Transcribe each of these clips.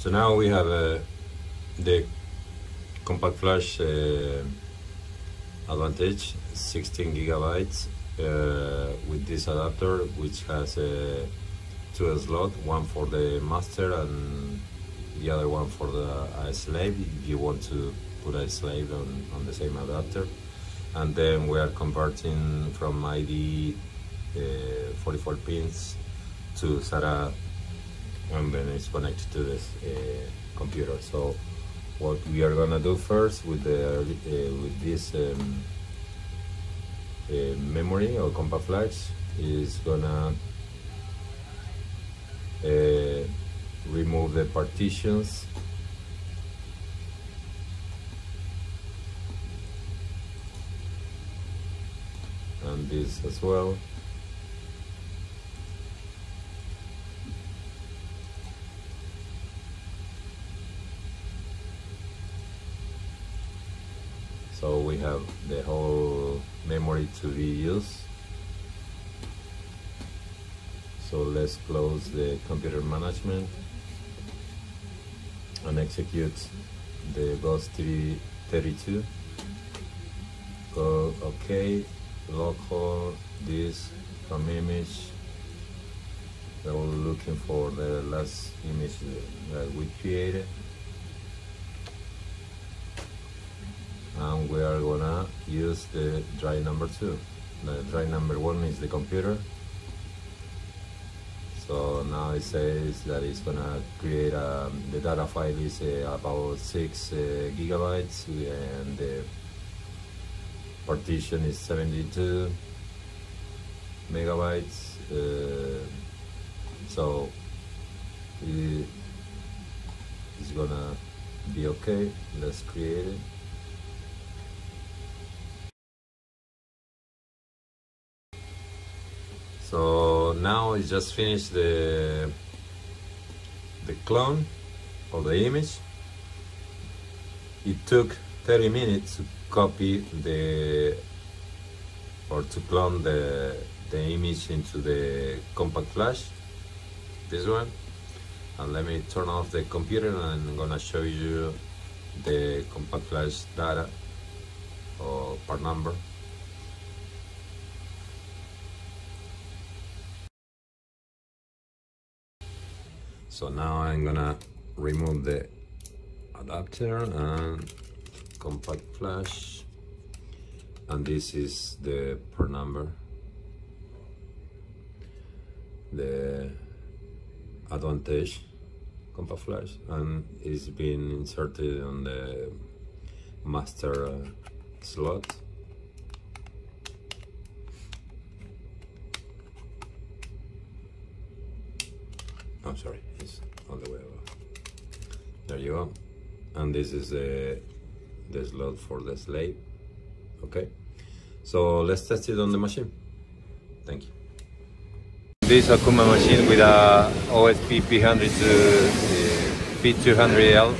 So now we have uh, the compact flash uh, Advantech 16 gigabytes uh, with this adapter which has uh, two slots one for the master and the other one for the slave if you want to put a slave on, on the same adapter. And then we are converting from IDE uh, 44 pins to SATA and then it's connected to this uh, computer. So what we are gonna do first with the uh, with this um, uh, memory or compact flash is gonna uh, remove the partitions. And this as well so we have the whole memory to be used. So let's close the computer management and execute the Ghost 32 go OK local this from image we're looking for the last image that we created and we are gonna use the drive number two. The drive number one is the computer. So now it says that it's gonna create um, the data file is uh, about six uh, gigabytes and the partition is 72 megabytes uh, so it is gonna be okay. Let's create it so now it's just finished the the clone of the image. It took 30 minutes to copy the or to clone the the image into the compact flash this one. And let me turn off the computer and I'm gonna show you the compact flash data or part number so now I'm gonna remove the adapter and compact flash. And this is the per number. The Advantech compact flash. And it's been inserted on the master uh, slot oh, sorry, it's on the way over. There you go. And this is the, the slot for the slave. Okay. So let's test it on the machine. Thank you. This Okuma machine with a OSP P100 to P200L.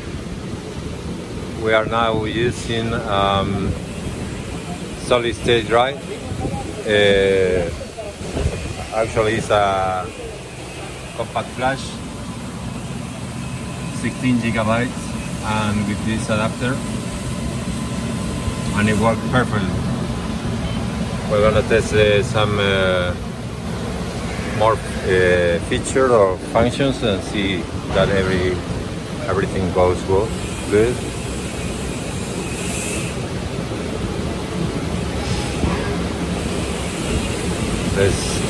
We are now using um, solid state drive. Uh, actually, it's a compact flash 16 gigabytes and with this adapter. And it worked perfectly. We're gonna test uh, some uh, more uh, features or functions and see that every everything goes well good. Let's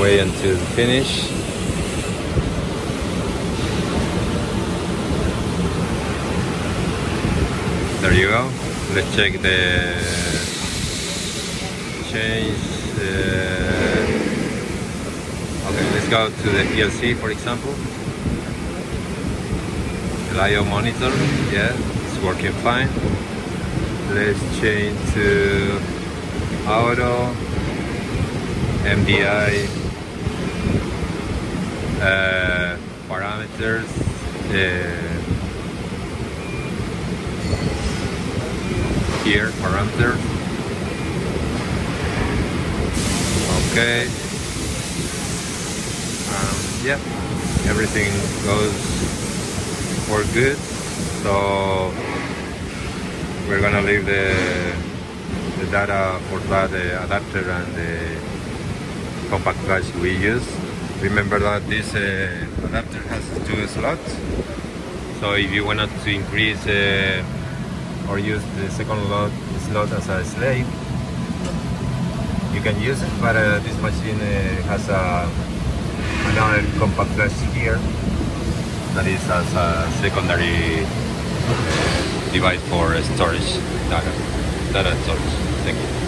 way until the finish. There you go. Let's check the change. Uh, okay, let's go to the PLC for example. The IO monitor, yeah, it's working fine. Let's change to auto, MDI, uh, parameters uh, here parameters okay um, yeah everything goes for good. So we're gonna leave the the data for that adapter and the compact flash we use. Remember that this uh, adapter has two slots. So if you wanted to increase uh, or use the second slot, slot as a slave, you can use it. But uh, this machine uh, has a, another compact flash here that is as a secondary uh, device for storage data, data storage. Thank you.